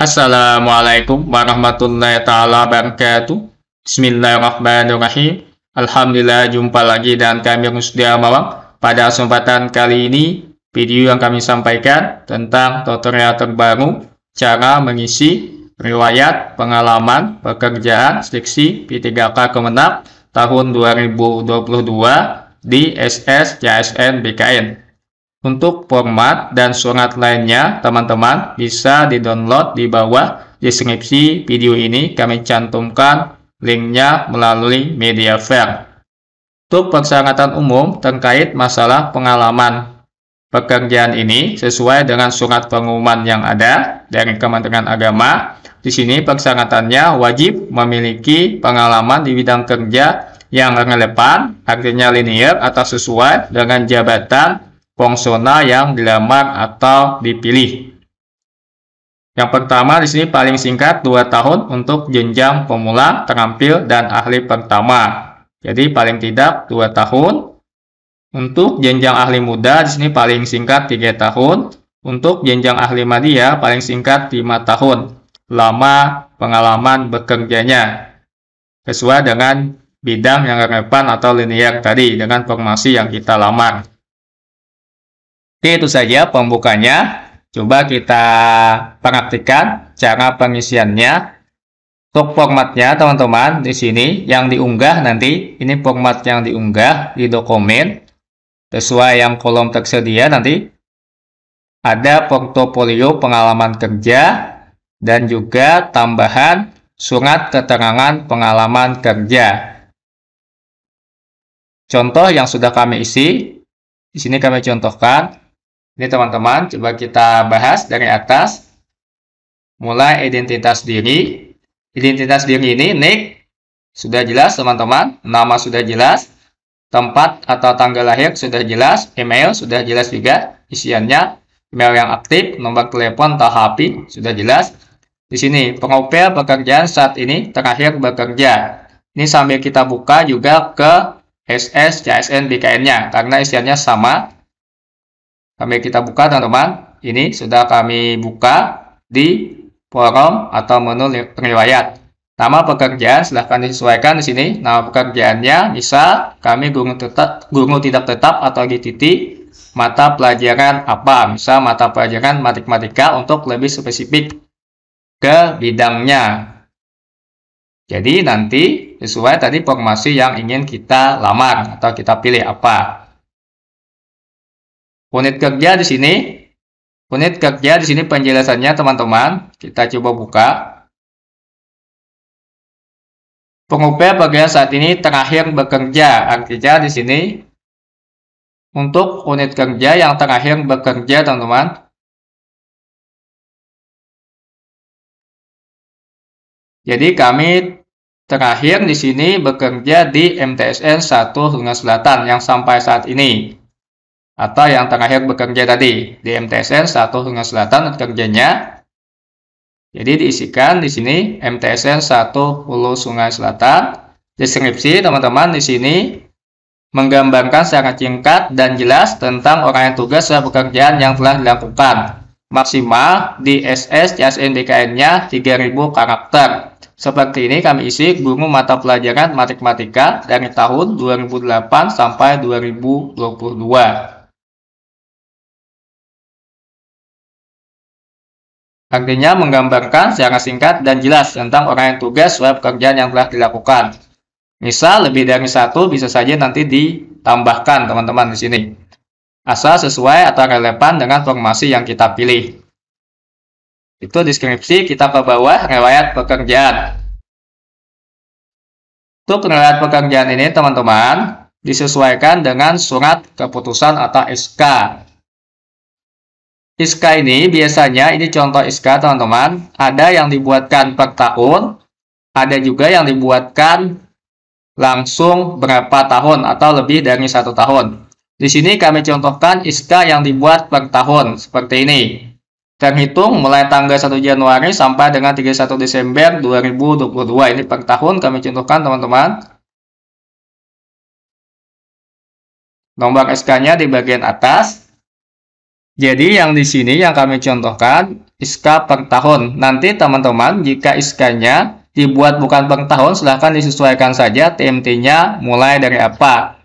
Assalamualaikum warahmatullahi taala wabarakatuh. Bismillahirrahmanirrahim. Alhamdulillah jumpa lagi dan kami Rusdia Mawang. Pada kesempatan kali ini, video yang kami sampaikan tentang tutorial terbaru cara mengisi riwayat pengalaman pekerjaan seleksi P3K Kemenang tahun 2022 di SS JSN BKN. Untuk format dan surat lainnya, teman-teman bisa di-download di bawah deskripsi video ini. Kami cantumkan linknya melalui media fair. Untuk persyaratan umum terkait masalah pengalaman pekerjaan ini sesuai dengan surat pengumuman yang ada dari Kementerian Agama. Di sini persyaratannya wajib memiliki pengalaman di bidang kerja yang relevan, artinya linear atau sesuai dengan jabatan fungsional yang dilamar atau dipilih. Yang pertama di sini paling singkat 2 tahun untuk jenjang pemula, terampil, dan ahli pertama. Jadi paling tidak 2 tahun. Untuk jenjang ahli muda di sini paling singkat 3 tahun. Untuk jenjang ahli media paling singkat 5 tahun. Lama pengalaman bekerjanya. Sesuai dengan bidang yang relevan atau linear tadi dengan formasi yang kita lamar. Oke, itu saja pembukanya. Coba kita praktikkan cara pengisiannya. Untuk formatnya, teman-teman, di sini yang diunggah nanti, ini format yang diunggah di dokumen. Sesuai yang kolom tersedia nanti, ada portofolio pengalaman kerja, dan juga tambahan surat keterangan pengalaman kerja. Contoh yang sudah kami isi, di sini kami contohkan, ini teman-teman, coba kita bahas dari atas. Mulai identitas diri. Identitas diri ini, nick, sudah jelas teman-teman. Nama sudah jelas. Tempat atau tanggal lahir sudah jelas. Email sudah jelas juga. Isiannya, email yang aktif, nomor telepon atau HP sudah jelas. Di sini, pengopel pekerjaan saat ini terakhir bekerja. Ini sambil kita buka juga ke SS, CSN, BKN-nya. Karena isiannya sama, kami kita buka teman-teman. Ini sudah kami buka di forum atau menu riwayat. Nama pekerjaan silahkan disesuaikan di sini. Nama pekerjaannya bisa kami guru tetap, guru tidak tetap atau GTT mata pelajaran apa. Misal mata pelajaran matematika untuk lebih spesifik ke bidangnya. Jadi nanti sesuai tadi formasi yang ingin kita lamar atau kita pilih apa. Unit kerja di sini, unit kerja di sini penjelasannya teman-teman, kita coba buka. Pengupaya bagian saat ini terakhir bekerja, artinya di sini untuk unit kerja yang terakhir bekerja teman-teman. Jadi kami terakhir di sini bekerja di MTSN 1 Sungai Selatan yang sampai saat ini atau yang terakhir bekerja tadi di MTSN 1 Sungai Selatan kerjanya. Jadi diisikan di sini MTSN 1 Hulu Sungai Selatan. Deskripsi teman-teman di sini menggambarkan secara singkat dan jelas tentang orang yang tugas dan pekerjaan yang telah dilakukan. Maksimal di SS CSNBKN-nya 3000 karakter. Seperti ini kami isi guru mata pelajaran matematika dari tahun 2008 sampai 2022 Artinya menggambarkan secara singkat dan jelas tentang orang yang tugas web pekerjaan yang telah dilakukan. Misal lebih dari satu bisa saja nanti ditambahkan teman-teman di sini. Asal sesuai atau relevan dengan formasi yang kita pilih. Itu deskripsi kita ke bawah riwayat pekerjaan. Untuk riwayat pekerjaan ini teman-teman disesuaikan dengan surat keputusan atau SK ISKA ini biasanya, ini contoh ISKA teman-teman, ada yang dibuatkan per tahun, ada juga yang dibuatkan langsung berapa tahun atau lebih dari satu tahun. Di sini kami contohkan ISKA yang dibuat per tahun, seperti ini. Terhitung mulai tanggal 1 Januari sampai dengan 31 Desember 2022. Ini per tahun kami contohkan teman-teman. Nomor SK-nya di bagian atas. Jadi yang di sini yang kami contohkan ISKA per tahun. Nanti teman-teman, jika ISKA-nya dibuat bukan per tahun, silahkan disesuaikan saja TMT-nya mulai dari apa.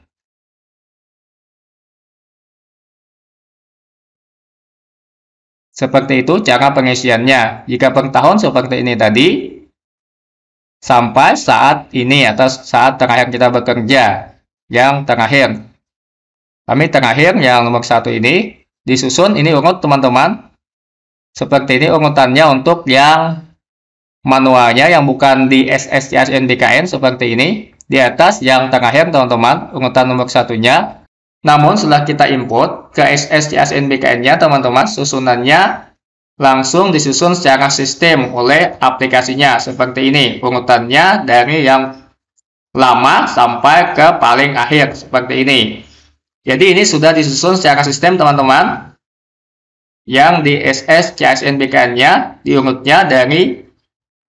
Seperti itu cara pengisiannya. Jika per tahun seperti ini tadi, sampai saat ini atau saat terakhir kita bekerja. Yang terakhir. Kami terakhir yang nomor satu ini, disusun ini urut teman-teman. Seperti ini urutannya untuk yang manualnya yang bukan di SSCSNBKN seperti ini. Di atas yang terakhir teman-teman, urutan nomor satunya namun setelah kita input ke SSCSNBKN-nya teman-teman, susunannya langsung disusun secara sistem oleh aplikasinya seperti ini. Urutannya dari yang lama sampai ke paling akhir seperti ini. Jadi ini sudah disusun secara sistem teman-teman. Yang di SSCSNBKN-nya diurutnya dari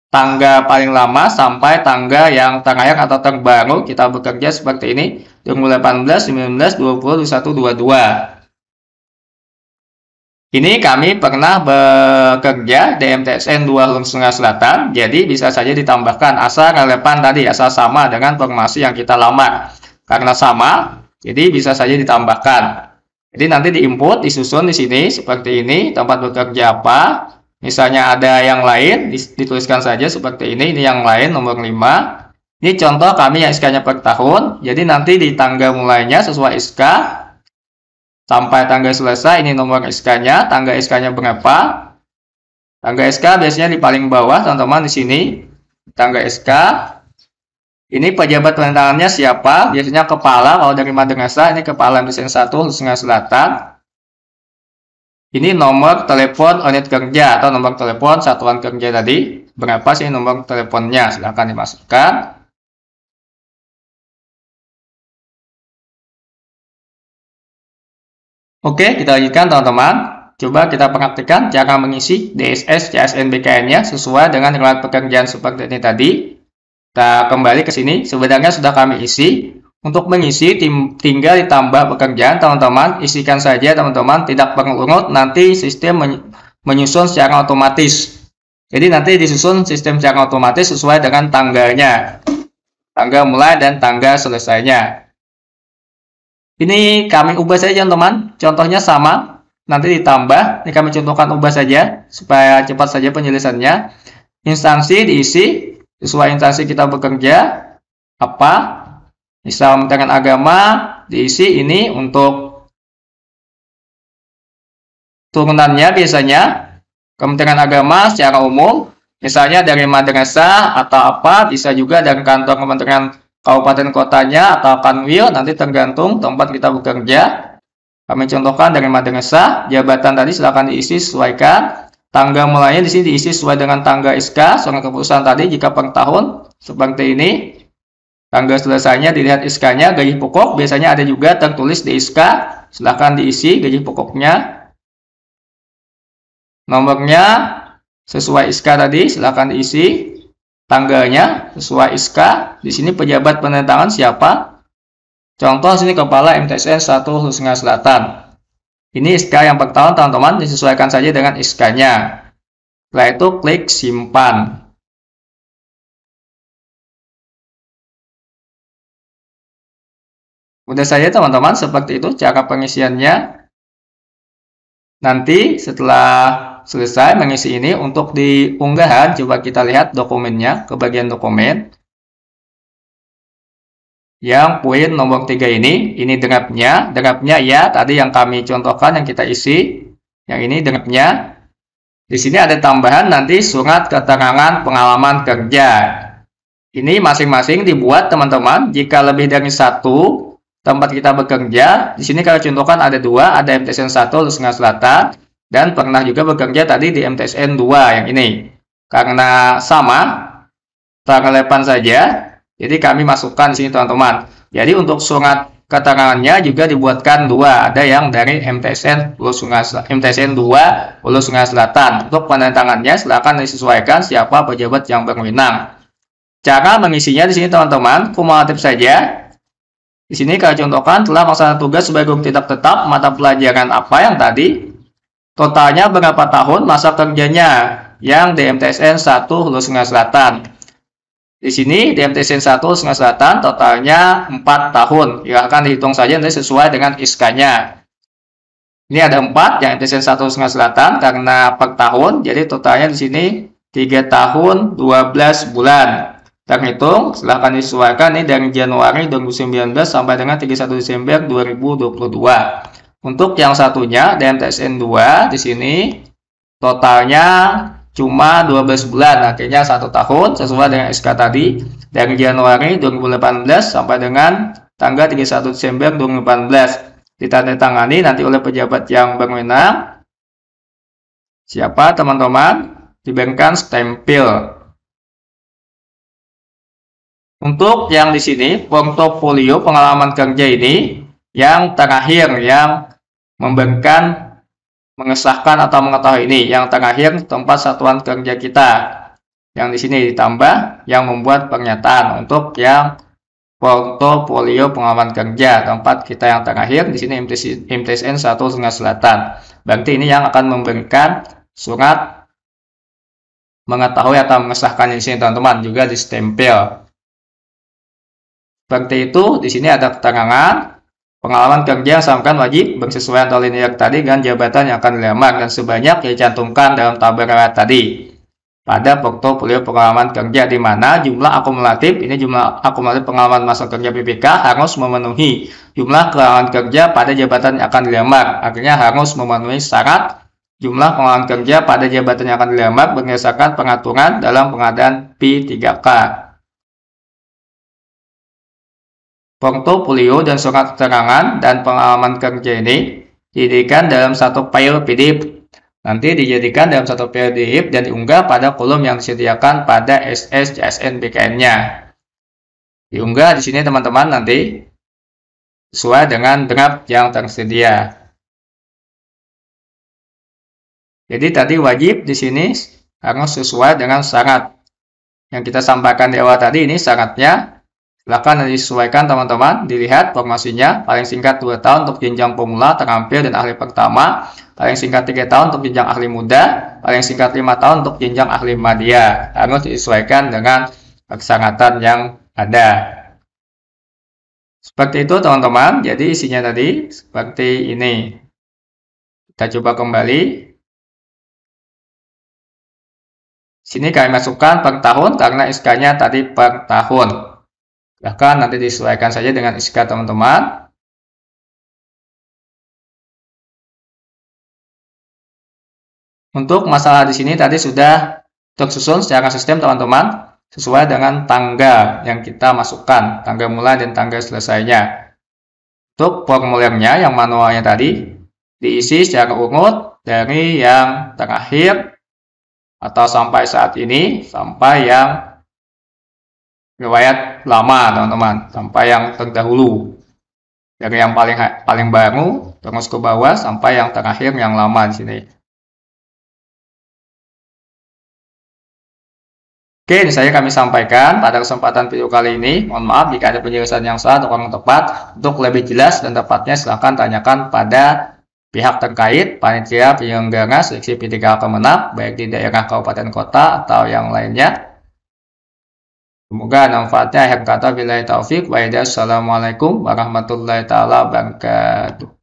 tangga paling lama sampai tangga yang terakhir atau terbaru kita bekerja seperti ini 2018, 19, 20, 21, 22 ini kami pernah bekerja di MTSN 2 Hulu Sungai Selatan, jadi bisa saja ditambahkan asal relevan tadi, asal sama dengan formasi yang kita lamar. Karena sama, jadi bisa saja ditambahkan. Jadi nanti diinput, disusun di sini seperti ini, tempat bekerja apa, Misalnya ada yang lain, dituliskan saja seperti ini, ini yang lain nomor 5. Ini contoh kami yang SK-nya per tahun, jadi nanti di tangga mulainya sesuai SK, sampai tangga selesai, ini nomor SK-nya, tangga SK-nya berapa. Tangga SK biasanya di paling bawah, teman-teman di sini, tangga SK. Ini pejabat penerangannya siapa? Biasanya kepala, kalau dari madrasah, ini kepala mesin 1, Sungai Selatan. Ini nomor telepon unit kerja atau nomor telepon satuan kerja tadi. Berapa sih nomor teleponnya? Silahkan dimasukkan. Oke, kita lanjutkan teman-teman. Coba kita praktikkan cara mengisi DSS CSN BKN-nya sesuai dengan riwayat pekerjaan seperti ini tadi. Kita kembali ke sini. Sebenarnya sudah kami isi. Untuk mengisi, tim, tinggal ditambah pekerjaan, teman-teman. Isikan saja, teman-teman. Tidak perlu urut, nanti sistem menyusun secara otomatis. Jadi nanti disusun sistem secara otomatis sesuai dengan tanggalnya. Tanggal mulai dan tanggal selesainya. Ini kami ubah saja, teman-teman. Contohnya sama. Nanti ditambah. Ini kami contohkan ubah saja, supaya cepat saja penyelesaiannya. Instansi diisi, sesuai instansi kita bekerja. Apa, Islam dengan agama diisi ini untuk turunannya biasanya Kementerian Agama secara umum misalnya dari madrasah atau apa bisa juga dari kantor Kementerian Kabupaten Kotanya atau Kanwil nanti tergantung tempat kita bekerja kami contohkan dari madrasah jabatan tadi silakan diisi sesuaikan tangga mulainya di sini diisi sesuai dengan tangga SK soal keputusan tadi jika per tahun seperti ini Tanggal selesainya dilihat SK-nya, gaji pokok biasanya ada juga tertulis di SK. Silahkan diisi gaji pokoknya. Nomornya sesuai SK tadi, silahkan diisi. Tanggalnya sesuai SK. Di sini pejabat penentangan siapa? Contoh sini kepala MTSN 1 Husnga Selatan. Ini SK yang pertama teman-teman disesuaikan saja dengan SK-nya. Setelah itu klik simpan. Mudah saja teman-teman, seperti itu cara pengisiannya. Nanti setelah selesai mengisi ini, untuk di unggahan, coba kita lihat dokumennya, ke bagian dokumen. Yang poin nomor 3 ini, ini draftnya. Draftnya ya, tadi yang kami contohkan, yang kita isi. Yang ini draftnya. Di sini ada tambahan nanti surat keterangan pengalaman kerja. Ini masing-masing dibuat teman-teman. Jika lebih dari satu, tempat kita bekerja. Di sini kalau contohkan ada dua, ada MTSN 1 Lusnga Selatan dan pernah juga bekerja tadi di MTSN 2 yang ini. Karena sama, relevan saja, jadi kami masukkan di sini teman-teman. Jadi untuk surat keterangannya juga dibuatkan dua, ada yang dari MTSN Hulu Sungai MTSN 2 Hulu Sungai Selatan. Untuk penandatangannya silakan disesuaikan siapa pejabat yang berwenang. Cara mengisinya di sini teman-teman, kumulatif saja. Di sini kalau contohkan telah melaksanakan tugas sebagai guru tidak tetap mata pelajaran apa yang tadi totalnya berapa tahun masa kerjanya yang di MTSN 1 Hulu Sungai Selatan. Di sini di MTSN 1 Sungai Selatan totalnya 4 tahun. Ya akan dihitung saja nanti sesuai dengan ISK-nya. Ini ada 4 yang MTSN 1 Sungai Selatan karena per tahun. Jadi totalnya di sini 3 tahun 12 bulan. Terhitung, silahkan disesuaikan ini dari Januari 2019 sampai dengan 31 Desember 2022. Untuk yang satunya, DMTSN 2 di sini totalnya cuma 12 bulan, akhirnya satu tahun sesuai dengan SK tadi dari Januari 2018 sampai dengan tanggal 31 Desember 2018 ditandatangani nanti oleh pejabat yang berwenang. Siapa teman-teman? Diberikan stempel untuk yang di sini, portofolio pengalaman kerja ini yang terakhir yang memberikan mengesahkan atau mengetahui ini. Yang terakhir tempat satuan kerja kita. Yang di sini ditambah yang membuat pernyataan untuk yang portofolio pengalaman kerja. Tempat kita yang terakhir di sini MTSN 1 Sungai Selatan. Berarti ini yang akan memberikan surat mengetahui atau mengesahkan di sini teman-teman juga di stempel. Seperti itu, di sini ada keterangan pengalaman kerja sampaikan wajib bersesuaian atau linear tadi dengan jabatan yang akan dilamar dan sebanyak yang dicantumkan dalam tabel riwayat tadi. Pada portofolio pengalaman kerja di mana jumlah akumulatif ini jumlah akumulatif pengalaman masa kerja PPK harus memenuhi jumlah pengalaman kerja pada jabatan yang akan dilamar. Akhirnya harus memenuhi syarat jumlah pengalaman kerja pada jabatan yang akan dilamar berdasarkan pengaturan dalam pengadaan P3K portofolio dan surat keterangan dan pengalaman kerja ini dijadikan dalam satu file PDF. Nanti dijadikan dalam satu file PDF dan diunggah pada kolom yang disediakan pada SS JSN BKN-nya. Diunggah di sini teman-teman nanti sesuai dengan draft yang tersedia. Jadi tadi wajib di sini harus sesuai dengan syarat yang kita sampaikan di awal tadi ini syaratnya Silakan disesuaikan teman-teman, dilihat formasinya, paling singkat 2 tahun untuk jenjang pemula, terampil, dan ahli pertama, paling singkat 3 tahun untuk jenjang ahli muda, paling singkat 5 tahun untuk jenjang ahli media. Harus disesuaikan dengan persyaratan yang ada. Seperti itu teman-teman, jadi isinya tadi seperti ini. Kita coba kembali. Sini kami masukkan per tahun karena SK-nya tadi per tahun. Bahkan nanti disesuaikan saja dengan SK teman-teman. Untuk masalah di sini tadi sudah tersusun secara sistem teman-teman sesuai dengan tanggal yang kita masukkan, tanggal mulai dan tanggal selesainya. Untuk formulirnya yang manualnya tadi diisi secara urut dari yang terakhir atau sampai saat ini sampai yang riwayat lama teman-teman sampai yang terdahulu dari yang paling paling baru terus ke bawah sampai yang terakhir yang lama di sini. Oke, ini saya kami sampaikan pada kesempatan video kali ini. Mohon maaf jika ada penjelasan yang salah atau kurang tepat. Untuk lebih jelas dan tepatnya silahkan tanyakan pada pihak terkait, panitia penyelenggara seleksi PTK Kemenang, baik di daerah kabupaten kota atau yang lainnya. Semoga manfaatnya akhir kata bila taufik wa Assalamualaikum warahmatullahi taala wabarakatuh.